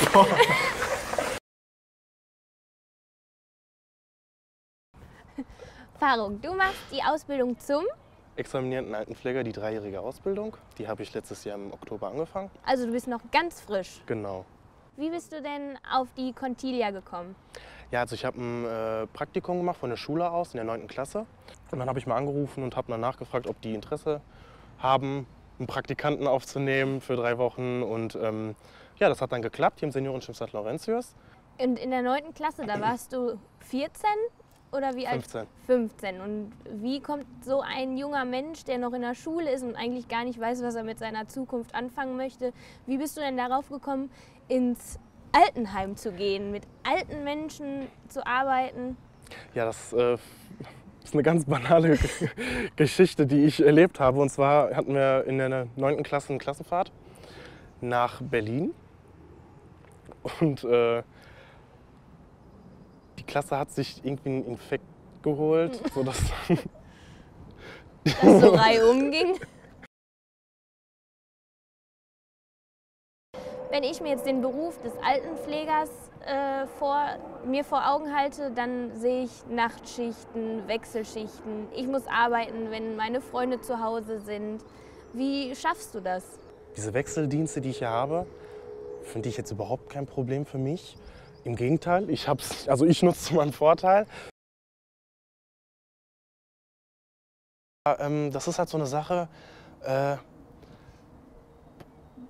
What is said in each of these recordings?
Faruk, du machst die Ausbildung zum, Examinierten Altenpfleger, die dreijährige Ausbildung. Die habe ich letztes Jahr im Oktober angefangen. also du bist noch ganz frisch. Genau. Wie bist du denn auf die Contilia gekommen? Ja, also ich habe ein äh, Praktikum gemacht von der Schule aus in der 9. Klasse. Und dann habe ich mal angerufen und habe dann nachgefragt, ob die Interesse haben, einen Praktikanten aufzunehmen für drei Wochen. Und ähm, ja, das hat dann geklappt hier im Seniorenschirm St. Laurentius. Und in der 9. Klasse, da warst du 14 oder wie alt? 15. 15. Und wie kommt so ein junger Mensch, der noch in der Schule ist und eigentlich gar nicht weiß, was er mit seiner Zukunft anfangen möchte, wie bist du denn darauf gekommen, ins Altenheim zu gehen, mit alten Menschen zu arbeiten? Ja, das äh, ist eine ganz banale Geschichte, die ich erlebt habe. Und zwar hatten wir in der 9. Klasse eine Klassenfahrt nach Berlin. Und äh, die Klasse hat sich irgendwie einen Infekt geholt, sodass Was so reihum ging? Wenn ich mir jetzt den Beruf des Altenpflegers äh, vor, mir vor Augen halte, dann sehe ich Nachtschichten, Wechselschichten. Ich muss arbeiten, wenn meine Freunde zu Hause sind. Wie schaffst du das? diese Wechseldienste, die ich hier habe, finde ich jetzt überhaupt kein Problem für mich. Im Gegenteil, ich also ich nutze zu meinem Vorteil. Ähm, das ist halt so eine Sache.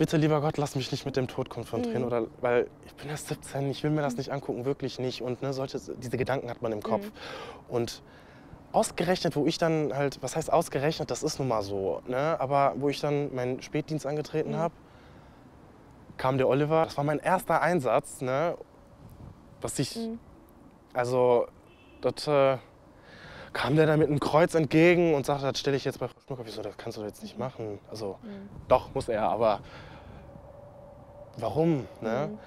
Bitte, lieber Gott, lass mich nicht mit dem Tod konfrontieren. Mhm. Oder, weil ich bin erst 17, ich will mir das nicht angucken, wirklich nicht. Und ne, solche, diese Gedanken hat man im Kopf. Mhm. Und ausgerechnet, wo ich dann halt, was heißt ausgerechnet, das ist nun mal so, ne? aber wo ich dann meinen Spätdienst angetreten Mhm. habe, kam der Oliver. Das war mein erster Einsatz, ne? was ich, Mhm. also, das äh, kam der da mit einem Kreuz entgegen und sagte, das stelle ich jetzt bei Frau Schmucker. Wieso, das kannst du jetzt nicht machen. Also, Mhm. doch, muss er, aber warum? Ne? Mhm.